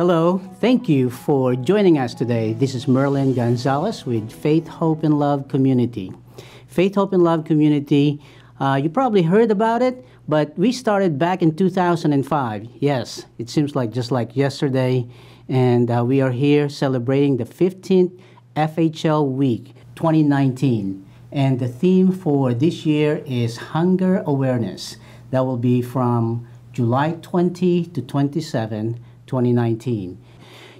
Hello, thank you for joining us today. This is Merlin Gonzalez with Faith, Hope, and Love Community. Faith, Hope, and Love Community, uh, you probably heard about it, but we started back in 2005. Yes, it seems like just like yesterday, and uh, we are here celebrating the 15th FHL Week 2019. And the theme for this year is Hunger Awareness. That will be from July 20 to 27 2019.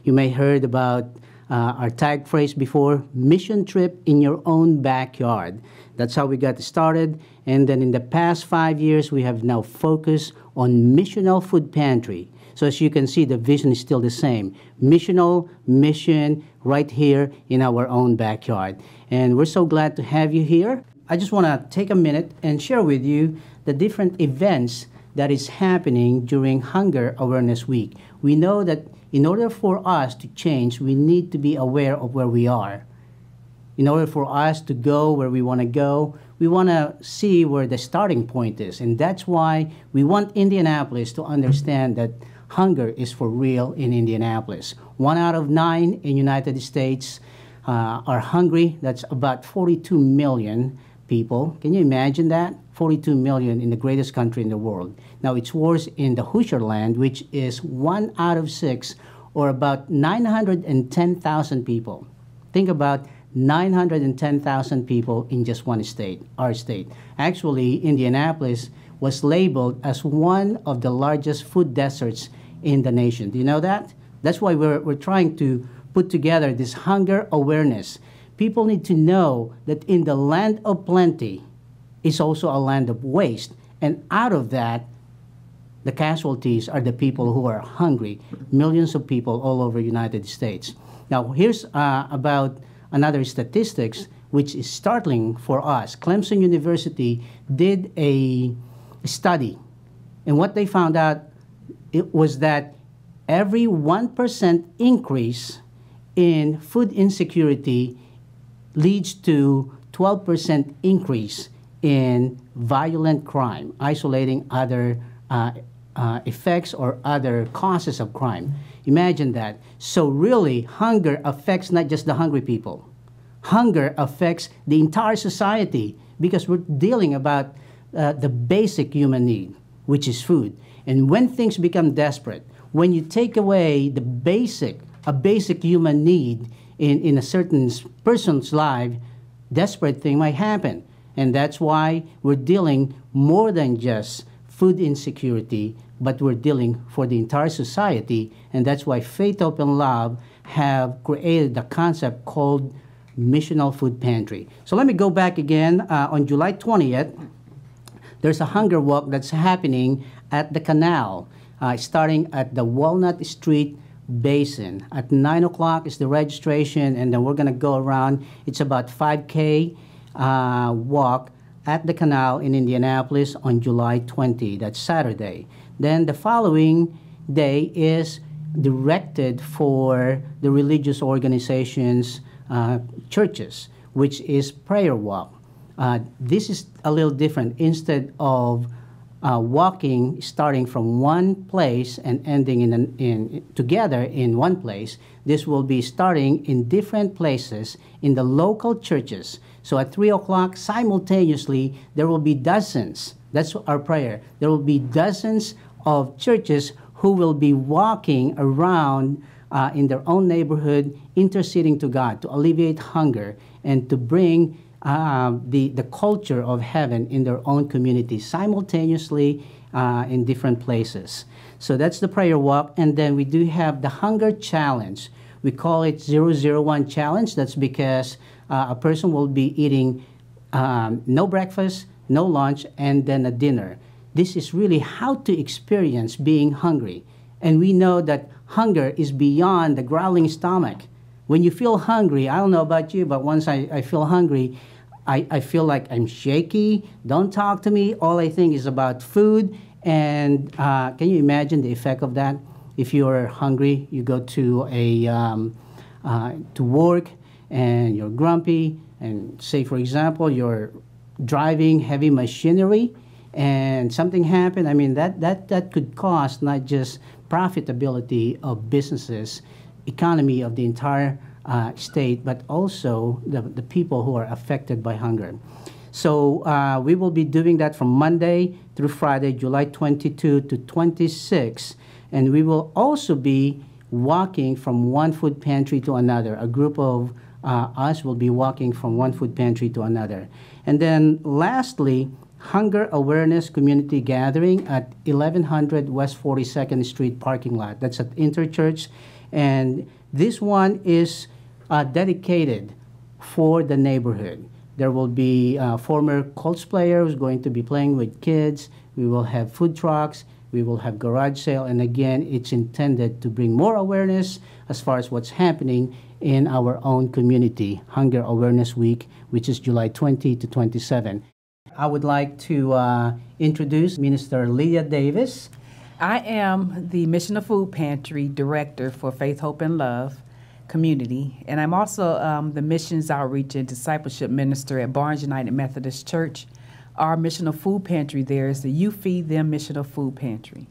You may heard about uh, our tag phrase before, mission trip in your own backyard. That's how we got started. And then in the past five years, we have now focused on missional food pantry. So as you can see, the vision is still the same. Missional mission right here in our own backyard. And we're so glad to have you here. I just want to take a minute and share with you the different events that is happening during Hunger Awareness Week. We know that in order for us to change, we need to be aware of where we are. In order for us to go where we want to go, we want to see where the starting point is. And that's why we want Indianapolis to understand that hunger is for real in Indianapolis. One out of nine in United States uh, are hungry. That's about 42 million people. Can you imagine that? 42 million in the greatest country in the world. Now, it's worse in the Hoosier land, which is one out of six, or about 910,000 people. Think about 910,000 people in just one state, our state. Actually, Indianapolis was labeled as one of the largest food deserts in the nation. Do you know that? That's why we're, we're trying to put together this hunger awareness. People need to know that in the land of plenty, is also a land of waste. And out of that, the casualties are the people who are hungry, millions of people all over the United States. Now, here's uh, about another statistics which is startling for us. Clemson University did a study, and what they found out it was that every 1% increase in food insecurity leads to 12% increase in violent crime, isolating other uh, uh, effects or other causes of crime. Imagine that. So, really, hunger affects not just the hungry people, hunger affects the entire society because we're dealing about uh, the basic human need, which is food. And when things become desperate, when you take away the basic, a basic human need in, in a certain person's life, desperate thing might happen. And that's why we're dealing more than just food insecurity, but we're dealing for the entire society. And that's why Faith Open Love have created a concept called Missional Food Pantry. So let me go back again. Uh, on July 20th, there's a hunger walk that's happening at the canal, uh, starting at the Walnut Street Basin. At 9 o'clock is the registration, and then we're going to go around. It's about 5K uh, walk at the canal in Indianapolis on July 20. That's Saturday. Then the following day is directed for the religious organizations, uh, churches, which is prayer walk. Uh, this is a little different. Instead of uh, walking starting from one place and ending in, an, in together in one place, this will be starting in different places in the local churches. So at 3 o'clock, simultaneously, there will be dozens. That's our prayer. There will be dozens of churches who will be walking around uh, in their own neighborhood, interceding to God to alleviate hunger and to bring uh, the, the culture of heaven in their own community simultaneously uh, in different places. So that's the prayer walk. And then we do have the hunger challenge. We call it 001 challenge. That's because uh, a person will be eating um, no breakfast, no lunch, and then a dinner. This is really how to experience being hungry. And we know that hunger is beyond the growling stomach. When you feel hungry, I don't know about you, but once I, I feel hungry, I, I feel like I'm shaky. Don't talk to me. All I think is about food. And uh, can you imagine the effect of that? If you're hungry, you go to a um, uh, to work, and you're grumpy, and say, for example, you're driving heavy machinery and something happened, I mean, that, that, that could cost not just profitability of businesses, economy of the entire uh, state, but also the, the people who are affected by hunger. So uh, we will be doing that from Monday through Friday, July 22 to 26. And we will also be walking from one food pantry to another. A group of uh, us will be walking from one food pantry to another. And then lastly, hunger awareness community gathering at 1100 West 42nd Street parking lot. That's at Interchurch. And this one is uh, dedicated for the neighborhood. There will be uh, former Colts players going to be playing with kids. We will have food trucks. We will have garage sale. And again, it's intended to bring more awareness as far as what's happening in our own community, Hunger Awareness Week, which is July 20 to 27. I would like to uh, introduce Minister Lydia Davis. I am the Missional Food Pantry Director for Faith, Hope, and Love community. And I'm also um, the Missions Outreach and Discipleship Minister at Barnes United Methodist Church. Our Missional food pantry there is the You Feed Them Missional Food Pantry.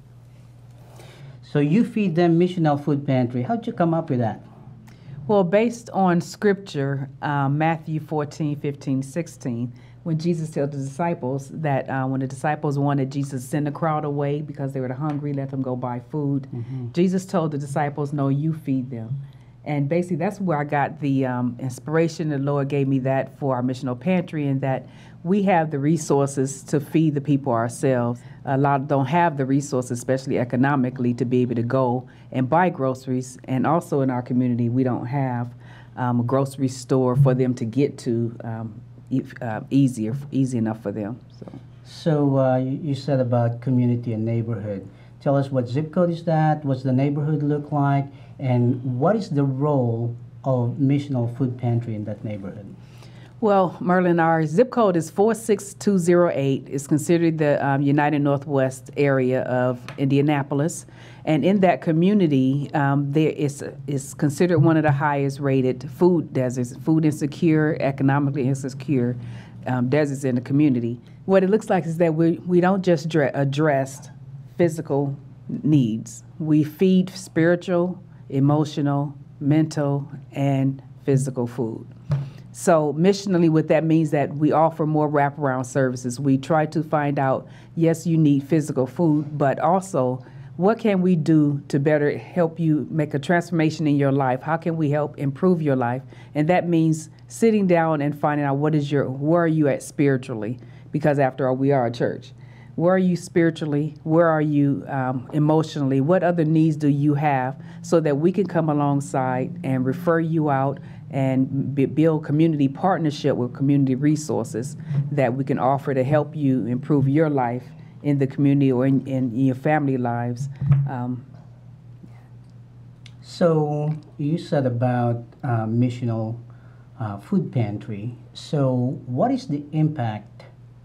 So you feed them Missional food pantry. How'd you come up with that? Well, based on scripture, um, Matthew 14, 15, 16, when Jesus told the disciples that uh, when the disciples wanted Jesus to send the crowd away because they were hungry, let them go buy food, mm-hmm. Jesus told the disciples, No, you feed them. And basically, that's where I got the um, inspiration. The Lord gave me that for our missional pantry, and that we have the resources to feed the people ourselves. A lot don't have the resources, especially economically, to be able to go and buy groceries. And also in our community, we don't have um, a grocery store for them to get to um, uh, easier, easy enough for them. So, so uh, you said about community and neighborhood. Tell us what zip code is that? What's the neighborhood look like? And what is the role of missional food pantry in that neighborhood? Well, Merlin, our zip code is 46208. It's considered the um, United Northwest area of Indianapolis. And in that community, um, there is, is considered one of the highest rated food deserts, food insecure, economically insecure um, deserts in the community. What it looks like is that we, we don't just dre- address physical needs, we feed spiritual, emotional, mental, and physical food. So, missionally, what that means that we offer more wraparound services. We try to find out, yes, you need physical food, but also, what can we do to better help you make a transformation in your life? How can we help improve your life? And that means sitting down and finding out what is your, where are you at spiritually? Because after all, we are a church. Where are you spiritually? Where are you um, emotionally? What other needs do you have so that we can come alongside and refer you out and b- build community partnership with community resources that we can offer to help you improve your life in the community or in, in your family lives. Um, so you said about uh, missional uh, food pantry. So what is the impact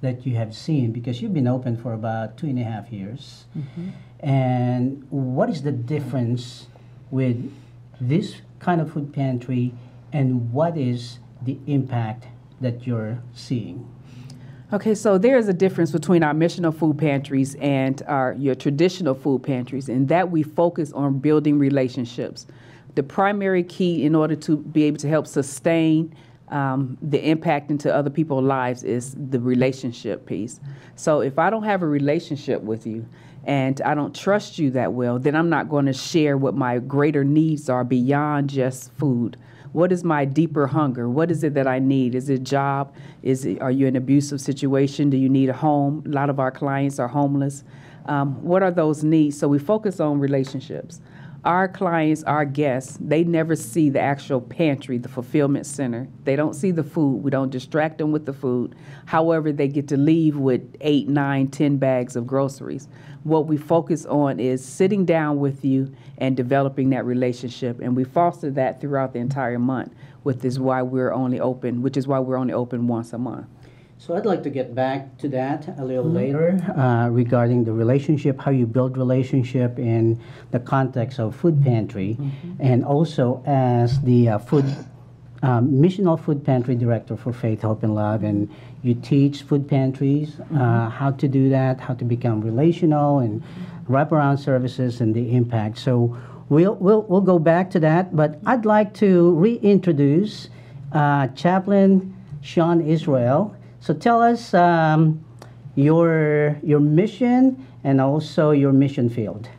that you have seen because you've been open for about two and a half years. Mm-hmm. And what is the difference with this kind of food pantry and what is the impact that you're seeing? Okay, so there is a difference between our missional food pantries and our your traditional food pantries in that we focus on building relationships. The primary key in order to be able to help sustain um, the impact into other people's lives is the relationship piece. So if I don't have a relationship with you and I don't trust you that well, then I'm not going to share what my greater needs are beyond just food. What is my deeper hunger? What is it that I need? Is it job? Is it, are you in an abusive situation? Do you need a home? A lot of our clients are homeless. Um, what are those needs? So we focus on relationships our clients, our guests, they never see the actual pantry, the fulfillment center. They don't see the food. We don't distract them with the food. However, they get to leave with eight, nine, ten bags of groceries. What we focus on is sitting down with you and developing that relationship, and we foster that throughout the entire month. Which is why we're only open, which is why we're only open once a month. So I'd like to get back to that a little mm-hmm. later uh, regarding the relationship, how you build relationship in the context of food pantry, mm-hmm. and also as the uh, food um, missional food pantry director for Faith, Hope, and Love, and you teach food pantries uh, how to do that, how to become relational, and wraparound services and the impact. So we'll we'll we'll go back to that, but I'd like to reintroduce uh, Chaplain Sean Israel. So tell us um, your your mission and also your mission field.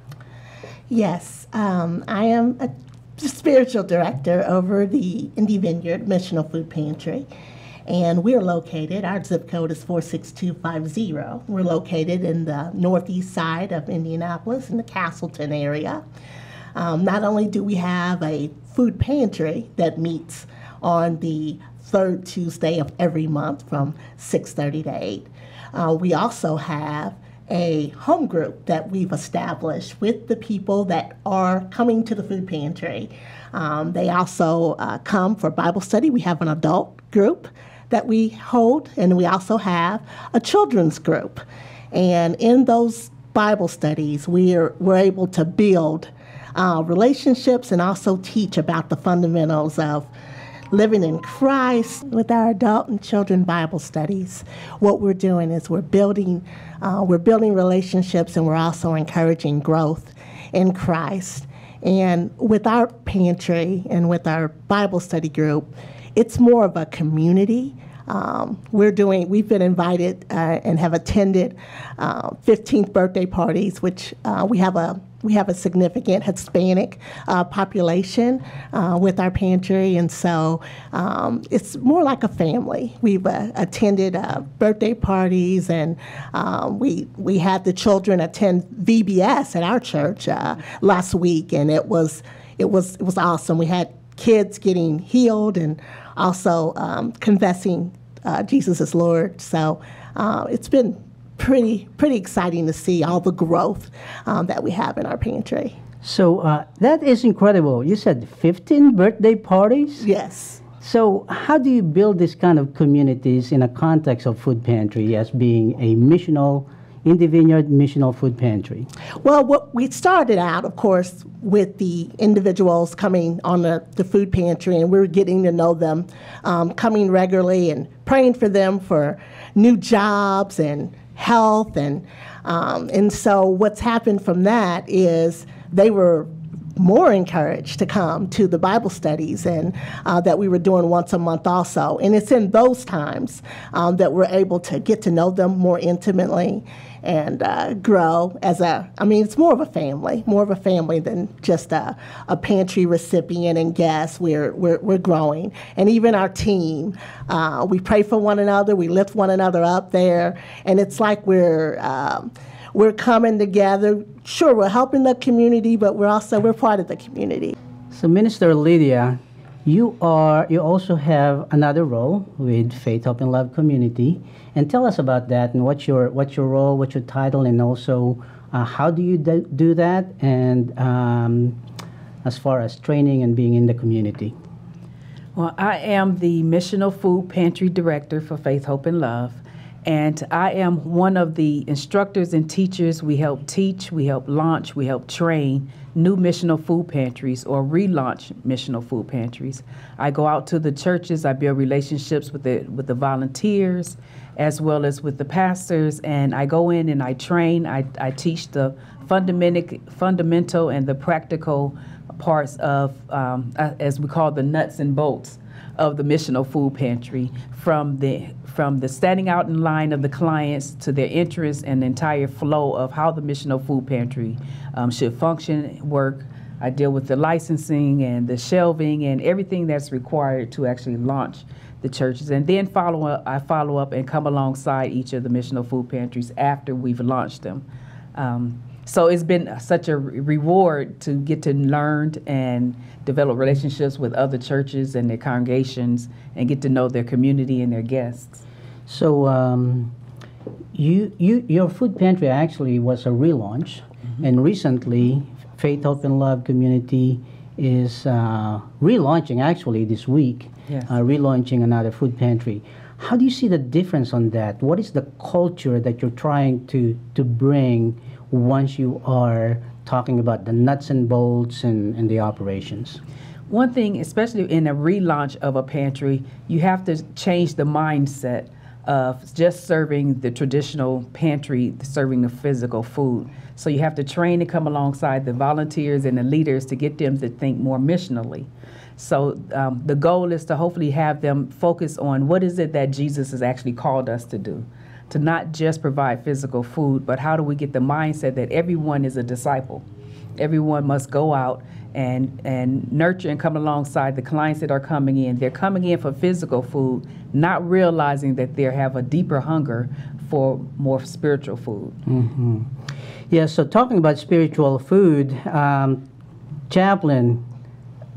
Yes, um, I am a spiritual director over the Indie Vineyard Missional Food Pantry. And we're located, our zip code is 46250. We're located in the northeast side of Indianapolis in the Castleton area. Um, not only do we have a food pantry that meets on the third Tuesday of every month from 6:30 to 8, uh, we also have a home group that we've established with the people that are coming to the food pantry. Um, they also uh, come for Bible study. We have an adult group that we hold, and we also have a children's group. And in those Bible studies, we're, we're able to build uh, relationships and also teach about the fundamentals of living in Christ with our adult and children Bible studies. What we're doing is we're building, uh, we're building relationships, and we're also encouraging growth in Christ. And with our pantry and with our Bible study group, it's more of a community. Um, we're doing. We've been invited uh, and have attended uh, 15th birthday parties, which uh, we have a we have a significant Hispanic uh, population uh, with our pantry, and so um, it's more like a family. We've uh, attended uh, birthday parties, and um, we we had the children attend VBS at our church uh, last week, and it was it was it was awesome. We had kids getting healed and also um, confessing uh, Jesus as Lord. So it's been pretty pretty exciting to see all the growth um, that we have in our pantry. So uh, that is incredible. You said 15 birthday parties? Yes. So how do you build this kind of communities in a context of food pantry as being a missional Indie Vineyard Missional Food Pantry? Well, what we started out, of course, with the individuals coming on the, the food pantry, and we are getting to know them, um, coming regularly and praying for them for new jobs and health and um, and so what's happened from that is they were more encouraged to come to the Bible studies and uh, that we were doing once a month also. And it's in those times um, that we're able to get to know them more intimately and uh, grow as a, I mean, it's more of a family, more of a family than just a, a pantry recipient and guest. We're, we're, we're growing. And even our team, uh, we pray for one another, we lift one another up there, and it's like we're, um, we're coming together. Sure, we're helping the community, but we're also, we're part of the community. So Minister Lydia, you are you also have another role with Faith, Hope, and Love Community, and tell us about that and what's your what's your role, what's your title, and also uh, how do you do, do that, and um, as far as training and being in the community. Well, I am the missional food pantry director for Faith, Hope, and Love. And I am one of the instructors and teachers. We help teach, we help launch, we help train new missional food pantries or relaunch missional food pantries. I go out to the churches, I build relationships with the with the volunteers as well as with the pastors, and I go in and I train, I, I teach the fundamental fundamental and the practical parts of um, as we call the nuts and bolts of the missional food pantry from the from the standing out in line of the clients to their interest and the entire flow of how the missional food pantry um, should function, work. I deal with the licensing and the shelving and everything that's required to actually launch the churches. And then follow up, I follow up and come alongside each of the missional food pantries after we've launched them. Um, so it's been such a reward to get to learn and develop relationships with other churches and their congregations and get to know their community and their guests. So um, you, you, your food pantry actually was a relaunch, mm-hmm. and recently Faith, Hope, and Love Community is uh, relaunching actually this week, yes. uh, relaunching another food pantry. How do you see the difference on that? What is the culture that you're trying to, to bring once you are talking about the nuts and bolts and, and the operations? One thing, especially in a relaunch of a pantry, you have to change the mindset of just serving the traditional pantry, serving the physical food. So you have to train to come alongside the volunteers and the leaders to get them to think more missionally. So um, the goal is to hopefully have them focus on what is it that Jesus has actually called us to do. To not just provide physical food, but how do we get the mindset that everyone is a disciple? Everyone must go out and, and nurture and come alongside the clients that are coming in. They're coming in for physical food, not realizing that they have a deeper hunger for more spiritual food. Mm-hmm. Yeah, so talking about spiritual food, um, Chaplain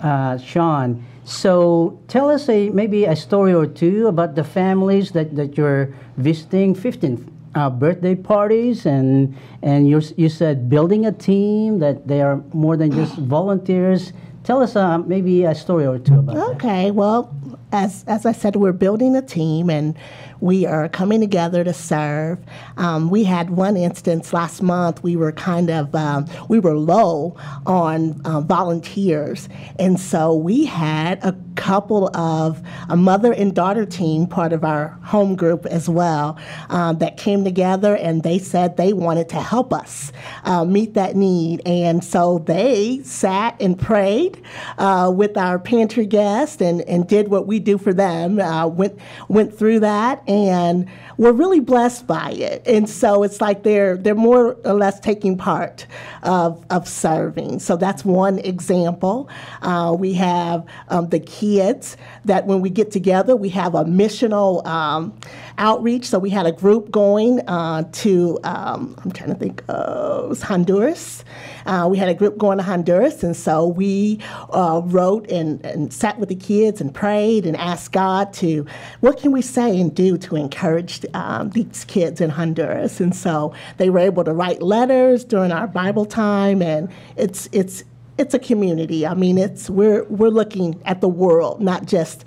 uh, Sean, so tell us a maybe a story or two about the families that, that you're visiting, 15 uh, birthday parties, and and you you said building a team that they are more than just volunteers. Tell us uh, maybe a story or two about okay, that. Okay, well, as as I said, we're building a team, and we are coming together to serve. Um, we had one instance last month. We were kind of um, we were low on uh, volunteers, and so we had a couple of a mother and daughter team, part of our home group as well, um, that came together and they said they wanted to help us uh, meet that need, and so they sat and prayed uh, with our pantry guests and, and did what we do for them. Uh, went went through that and we're really blessed by it. And so it's like they're they're more or less taking part of, of serving. So that's one example. Uh, we have um, the kids that when we get together, we have a missional um, outreach. So we had a group going uh, to um, I'm trying to think of Honduras. Uh, we had a group going to Honduras, and so we uh, wrote and, and sat with the kids and prayed and asked God to what can we say and do to encourage um, these kids in Honduras. And so they were able to write letters during our Bible time, and it's it's it's a community. I mean, it's we're we're looking at the world, not just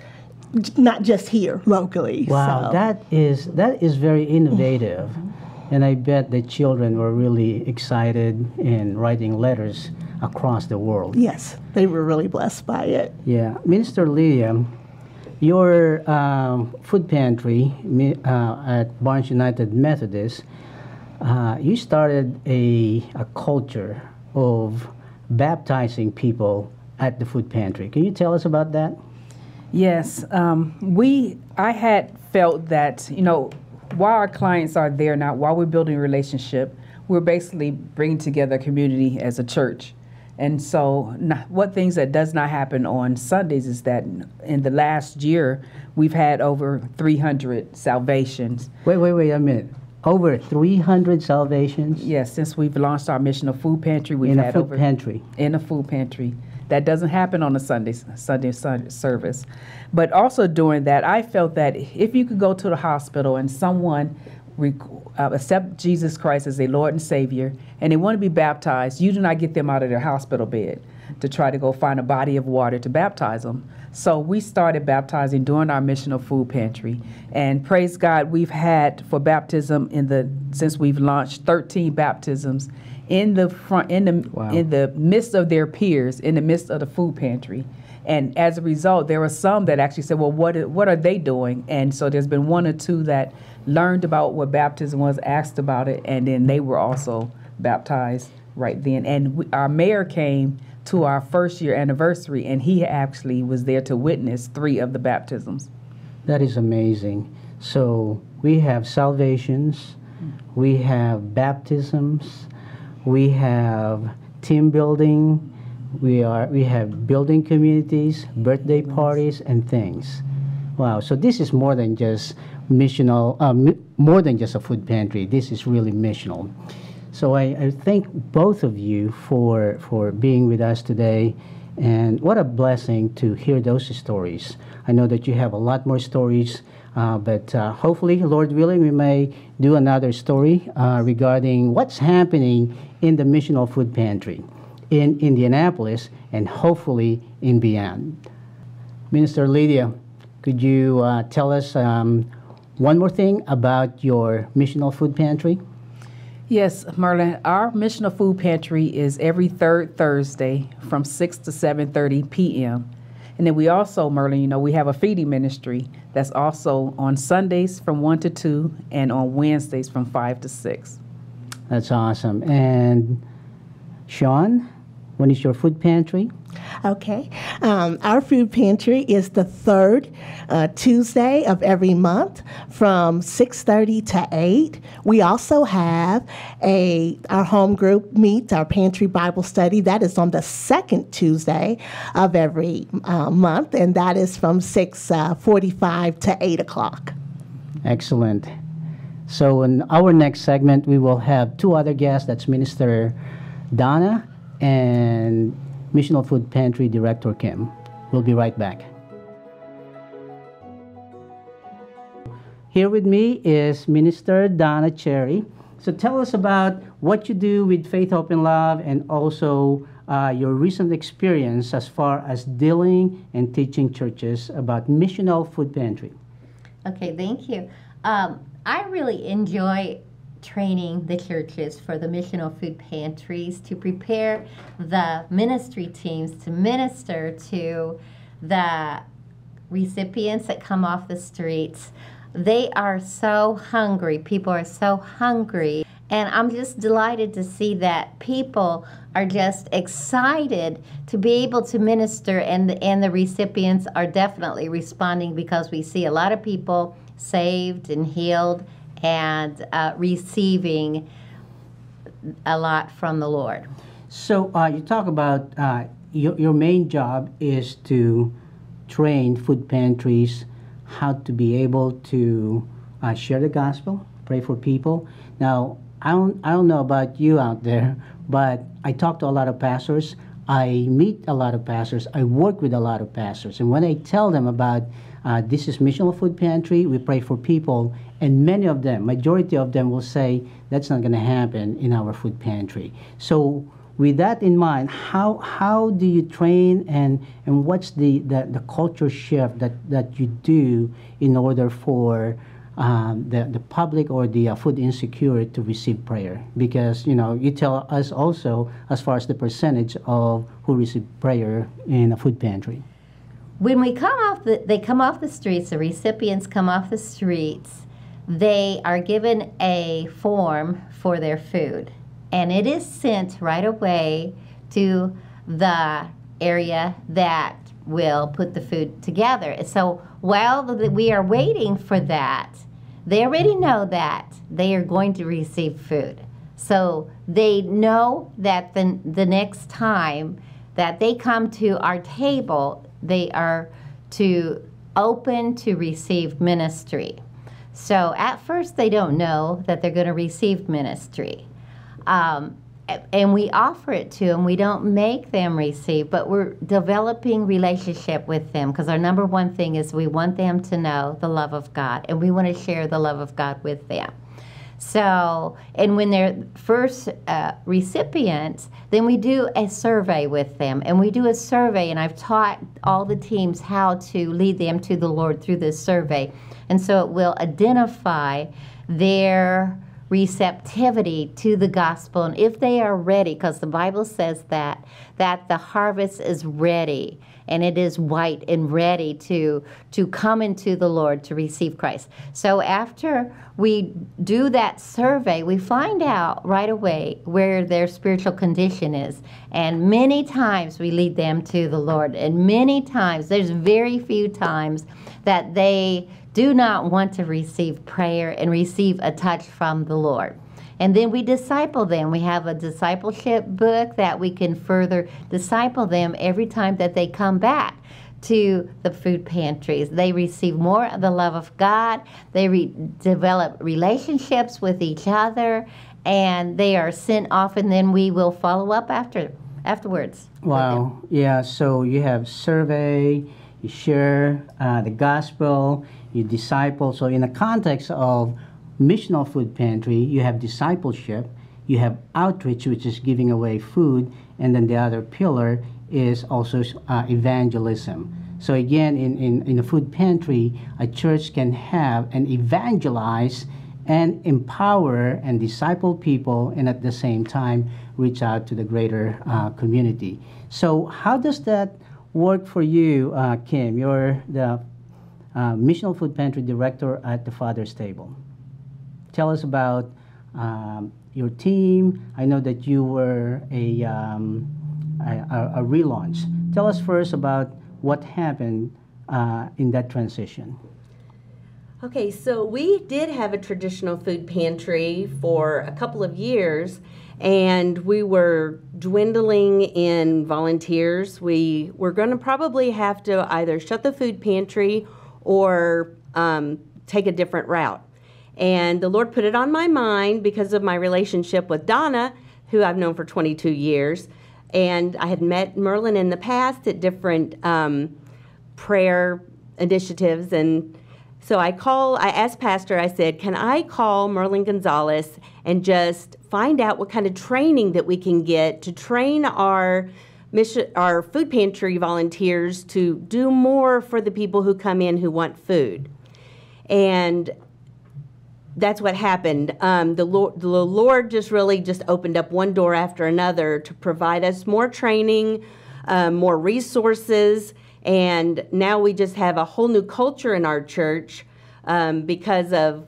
not just here locally. Wow, so. that is that is very innovative, and I bet the children were really excited in writing letters across the world. Yes, they were really blessed by it. Yeah, Minister Lydia, your um, food pantry uh, at Barnes United Methodist, uh, you started a, a culture of baptizing people at the food pantry. Can you tell us about that? Yes, um, we. I had felt that you know, while our clients are there now, while we're building a relationship, we're basically bringing together a community as a church. And so, not, what things that does not happen on Sundays is that in the last year, we've had over 300 salvations. Wait, wait, wait a minute. Over 300 salvations? Yes, since we've launched our missional food pantry, we've in had a food over pantry. in a food pantry. That doesn't happen on a Sunday Sunday service. But also during that, I felt that if you could go to the hospital and someone uh, accept Jesus Christ as their Lord and Savior, and they want to be baptized, you do not get them out of their hospital bed to try to go find a body of water to baptize them. So we started baptizing during our missional food pantry, and praise God, we've had for baptism in the since we've launched 13 baptisms in the front in the wow. in the midst of their peers, in the midst of the food pantry. And as a result, there were some that actually said, "Well, what what are they doing?" And so there's been one or two that learned about what baptism was, asked about it, and then they were also baptized right then. And we, our mayor came to our first year anniversary, and he actually was there to witness three of the baptisms. That is amazing. So we have salvations, we have baptisms, we have team building, we are we have building communities, birthday parties, and things. Wow! So this is more than just missional, uh, more than just a food pantry. This is really missional. So I, I thank both of you for for being with us today, and what a blessing to hear those stories. I know that you have a lot more stories, uh, but uh, hopefully, Lord willing, we may do another story uh, regarding what's happening in the missional food pantry in Indianapolis and hopefully in beyond. Minister Lydia, could you uh, tell us um, one more thing about your missional food pantry? Yes, Merlin. Our missional food pantry is every third Thursday from 6 to 7:30 p.m. And then we also, Merlin, you know, we have a feeding ministry that's also on Sundays from 1 to 2 and on Wednesdays from 5 to 6. That's awesome. And Sean, when is your food pantry? Okay. Um, our food pantry is the third uh, Tuesday of every month from 6:30 to 8. We also have a our home group meets our pantry Bible study. That is on the second Tuesday of every uh, month, and that is from 6:45 uh, to 8 o'clock. Excellent. So in our next segment, we will have two other guests. That's Minister Donna and Missional Food Pantry Director Kim. We'll be right back. Here with me is Minister Donna Cherry. So tell us about what you do with Faith, Hope, and Love, and also uh, your recent experience as far as dealing and teaching churches about missional food pantry. Okay, thank you. Um, I really enjoy training the churches for the missional food pantries to prepare the ministry teams to minister to the recipients that come off the streets. They are so hungry. People are so hungry. And I'm just delighted to see that people are just excited to be able to minister, and the, and the recipients are definitely responding because we see a lot of people saved and healed and uh, receiving a lot from the Lord. So uh, you talk about uh, your, your main job is to train food pantries how to be able to uh, share the gospel, pray for people. Now, I don't, I don't know about you out there, but I talk to a lot of pastors. I meet a lot of pastors. I work with a lot of pastors. And when I tell them about uh, this is Missional Food Pantry, we pray for people, and many of them, majority of them, will say that's not going to happen in our food pantry. So, with that in mind, how how do you train and and what's the the, the culture shift that that you do in order for um, the, the public or the uh, food insecure to receive prayer because you know you tell us also as far as the percentage of who receive prayer in a food pantry when we come off the they come off the streets the recipients come off the streets they are given a form for their food, and it is sent right away to the area that will put the food together. So while we are waiting for that, they already know that they are going to receive food. So they know that the, the next time that they come to our table, they are to open to receive ministry. So at first, they don't know that they're going to receive ministry. Um, and we offer it to them. We don't make them receive, but we're developing relationship with them because our number one thing is we want them to know the love of God and we want to share the love of God with them. So, and when they're first uh, recipients, then we do a survey with them. And we do a survey, and I've taught all the teams how to lead them to the Lord through this survey. And so it will identify their receptivity to the gospel. And if they are ready because the bible says that that the harvest is ready and it is white and ready to to come into the lord to receive christ. So after we do that survey we find out right away where their spiritual condition is. And many times we lead them to the lord. And many times there's very few times that they do not want to receive prayer and receive a touch from the Lord. And then we disciple them. We have a discipleship book that we can further disciple them every time that they come back to the food pantries. They receive more of the love of God. They re- develop relationships with each other, and they are sent off, and then we will follow up after afterwards. Wow. Yeah. So you have survey, you share uh, the gospel, you disciple. So, in the context of missional food pantry, you have discipleship, you have outreach, which is giving away food, and then the other pillar is also uh, evangelism. So, again, in, in, in a food pantry, a church can have and evangelize and empower and disciple people, and at the same time, reach out to the greater uh, community. So, how does that work for you, uh, Kim? You're the uh, Missional Food Pantry Director at the Father's Table. Tell us about um, your team. I know that you were a, um, a, a, relaunch. Tell us first about what happened uh, in that transition. Okay, so we did have a traditional food pantry for a couple of years, and we were dwindling in volunteers. We were going to probably have to either shut the food pantry or um, take a different route. And the Lord put it on my mind because of my relationship with Donna, who I've known for 22 years. And I had met Merlin in the past at different um, prayer initiatives. And so I call, I asked Pastor, I said, can I call Merlin Gonzalez and just find out what kind of training that we can get to train our mission, our food pantry volunteers to do more for the people who come in who want food. And that's what happened. Um, the, Lord, the Lord just really just opened up one door after another to provide us more training, um, more resources, and now we just have a whole new culture in our church um, because of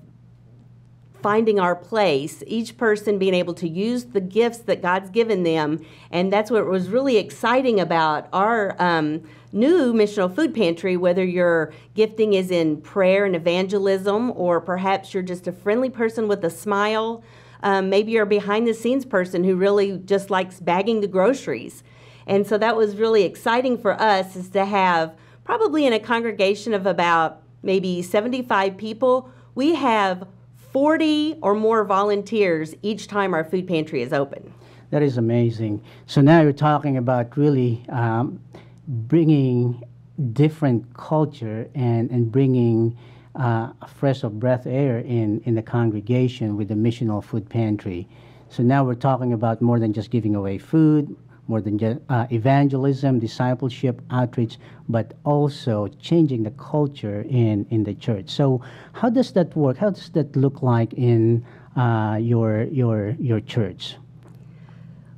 finding our place, each person being able to use the gifts that God's given them. And that's what was really exciting about our um, new missional food pantry, whether your gifting is in prayer and evangelism, or perhaps you're just a friendly person with a smile. Um, maybe you're a behind the scenes person who really just likes bagging the groceries. And so that was really exciting for us is to have probably in a congregation of about maybe 75 people, we have 40 or more volunteers each time our food pantry is open. That is amazing. So now you're talking about really um, bringing different culture and, and bringing uh, a fresh of breath air in, in the congregation with the missional food pantry. So now we're talking about more than just giving away food, more than just uh, evangelism, discipleship, outreach, but also changing the culture in, in the church. So, how does that work? How does that look like in uh, your, your, your church?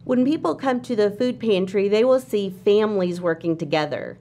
When people come to the food pantry, they will see families working together.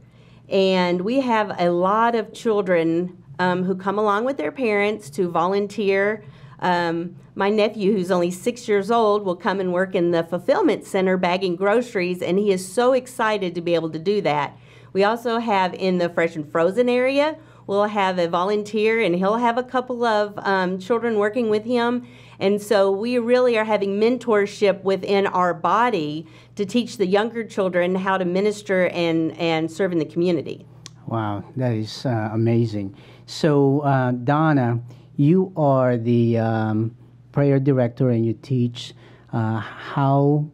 And we have a lot of children um, who come along with their parents to volunteer um, my nephew, who's only six years old, will come and work in the fulfillment center bagging groceries, and he is so excited to be able to do that. We also have in the fresh and frozen area, we'll have a volunteer, and he'll have a couple of um, children working with him. And so we really are having mentorship within our body to teach the younger children how to minister and, and serve in the community. Wow, that is uh, amazing. So, uh, Donna, you are the um, prayer director and you teach uh, how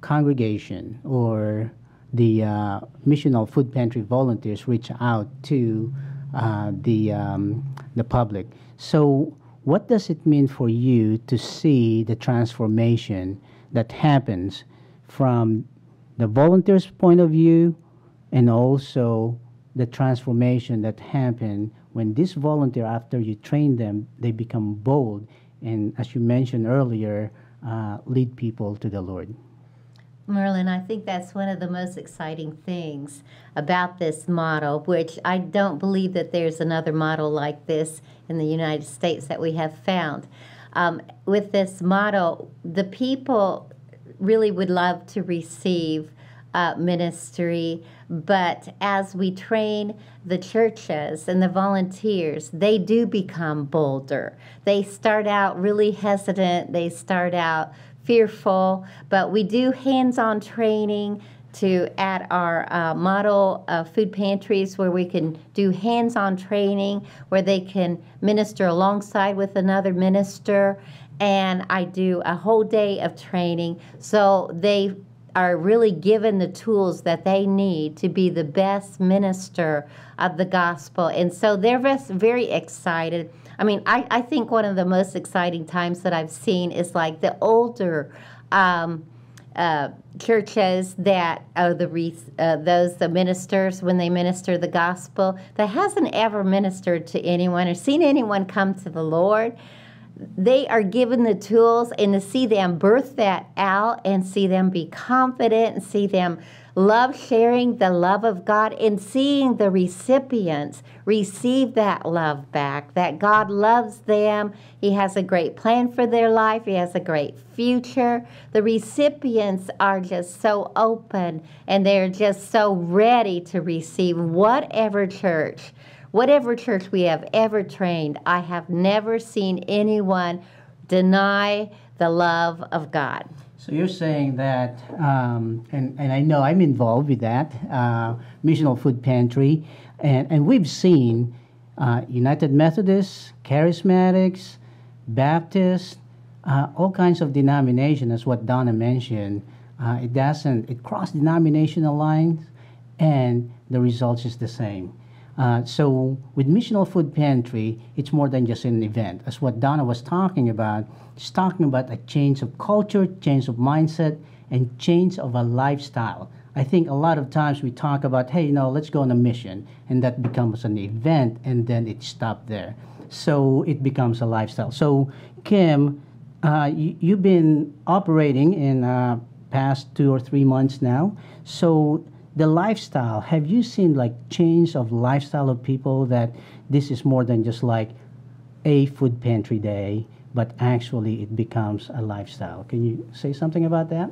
congregation or the uh, missional food pantry volunteers reach out to uh, the um, the public. So, what does it mean for you to see the transformation that happens from the volunteers' point of view, and also the transformation that happened when this volunteer, after you train them, they become bold and, as you mentioned earlier, uh, lead people to the Lord. Merlin, I think that's one of the most exciting things about this model, which I don't believe that there's another model like this in the United States that we have found. Um, with this model, the people really would love to receive uh, ministry, but as we train the churches and the volunteers, they do become bolder. They start out really hesitant, they start out fearful, but we do hands on training to at our uh, model uh, food pantries where we can do hands-on training where they can minister alongside with another minister. And i do a whole day of training. So they are really given the tools that they need to be the best minister of the gospel. And so they're very excited. I mean, I, I think one of the most exciting times that I've seen is like the older um, uh, churches that are the uh, those the ministers when they minister the gospel that hasn't ever ministered to anyone or seen anyone come to the Lord they are given the tools and to see them birth that out and see them be confident and see them love sharing the love of God and seeing the recipients receive that love back, that God loves them. He has a great plan for their life, He has a great future. The recipients are just so open and they're just so ready to receive whatever church. Whatever church we have ever trained, I have never seen anyone deny the love of God. So you're saying that, um, and, and I know I'm involved with that, uh, Missional Food Pantry, and, and we've seen uh, United Methodists, Charismatics, Baptists, uh, all kinds of denominations, as what Donna mentioned. Uh, it doesn't, it cross denominational lines, and the results is the same. Uh, so with Missional Food Pantry, it's more than just an event. As what Donna was talking about, she's talking about a change of culture, change of mindset, and change of a lifestyle. I think a lot of times we talk about, hey, you know, let's go on a mission, and that becomes an event, and then it stopped there. So it becomes a lifestyle. So Kim, uh, you, have been operating in uh, past two or three months now. So the lifestyle have you seen like change of lifestyle of people that this is more than just like a food pantry day but actually it becomes a lifestyle? Can you say something about that?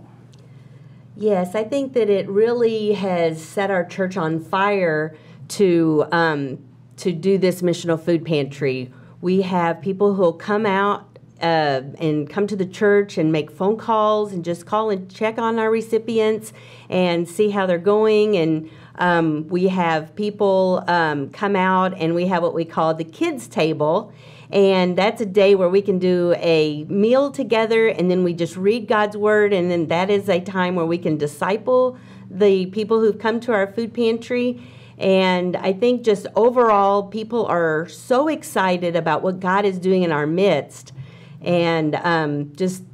Yes i think that it really has set our church on fire to um, to do this missional food pantry. We have people who'll come out uh, and come to the church and make phone calls and just call and check on our recipients and see how they're going. And um, we have people um, come out and we have what we call the kids' table. And that's a day where we can do a meal together and then we just read God's Word. And then that is a time where we can disciple the people who've come to our food pantry. And I think just overall, people are so excited about what God is doing in our midst and um, just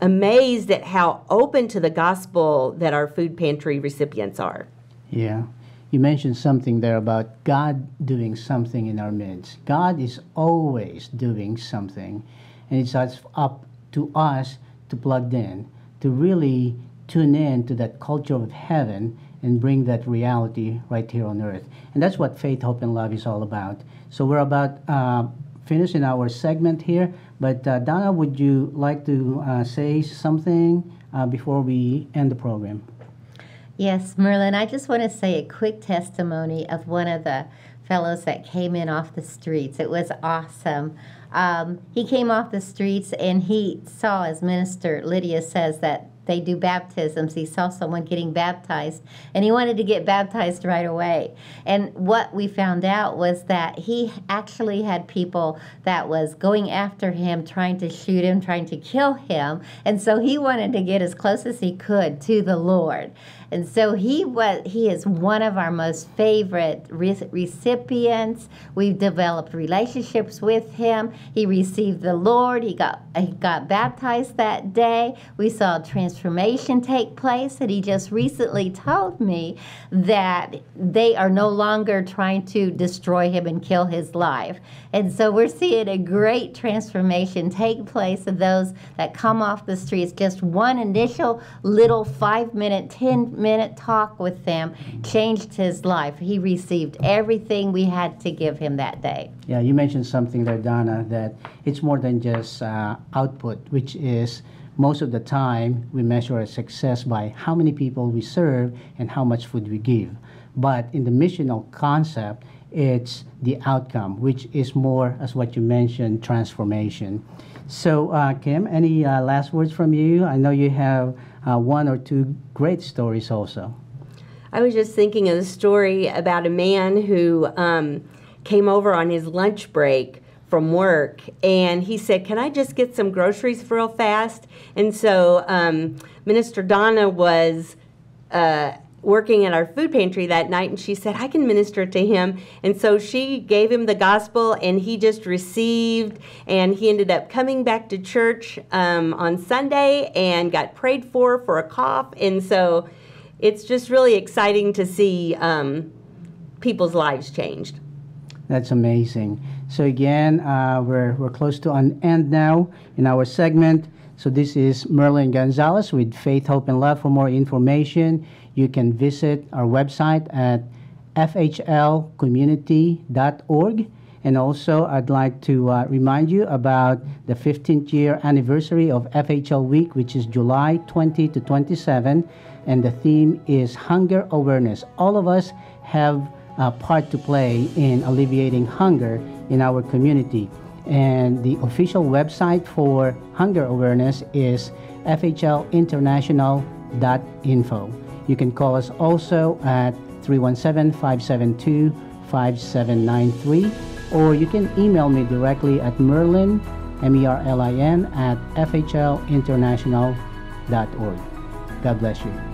amazed at how open to the gospel that our food pantry recipients are. Yeah. You mentioned something there about God doing something in our midst. God is always doing something, and it's up to us to plug in, to really tune in to that culture of heaven and bring that reality right here on earth. And that's what faith, hope, and love is all about. So we're about uh, finishing our segment here. But uh, Donna, would you like to uh, say something uh, before we end the program? Yes, Merlin, I just want to say a quick testimony of one of the fellows that came in off the streets. It was awesome. Um, he came off the streets and he saw, as Minister Lydia says, that they do baptisms. He saw someone getting baptized and he wanted to get baptized right away. And what we found out was that he actually had people that was going after him, trying to shoot him, trying to kill him. And so he wanted to get as close as he could to the Lord. And so he was he is one of our most favorite re- recipients. We've developed relationships with him. He received the Lord. He got he got baptized that day. We saw transformation take place and he just recently told me that they are no longer trying to destroy him and kill his life. And so we're seeing a great transformation take place of those that come off the streets. Just one initial little 5 minute 10 minute talk with them changed his life. He received everything we had to give him that day. Yeah, you mentioned something there, Donna, that it's more than just uh, output, which is most of the time we measure our success by how many people we serve and how much food we give. But in the missional concept, it's the outcome, which is more, as what you mentioned, transformation. So, uh, Kim, any uh, last words from you? I know you have uh, one or two great stories also. I was just thinking of the story about a man who um, came over on his lunch break from work and he said, Can I just get some groceries real fast? And so um, Minister Donna was. Uh, working at our food pantry that night and she said i can minister to him and so she gave him the gospel and he just received and he ended up coming back to church um, on sunday and got prayed for for a cough and so it's just really exciting to see um, people's lives changed That's amazing. So again, uh, we're, we're close to an end now in our segment. So this is Merlin Gonzalez with Faith, Hope, and Love. For more information, you can visit our website at fhlcommunity.org. And also, I'd like to uh, remind you about the 15th year anniversary of FHL Week, which is July 20 to 27. And the theme is hunger awareness. All of us have a part to play in alleviating hunger in our community. And the official website for hunger awareness is fhlinternational.info. You can call us also at 317 572 5793, or you can email me directly at merlin, M E R L I N, at fhlinternational.org. God bless you.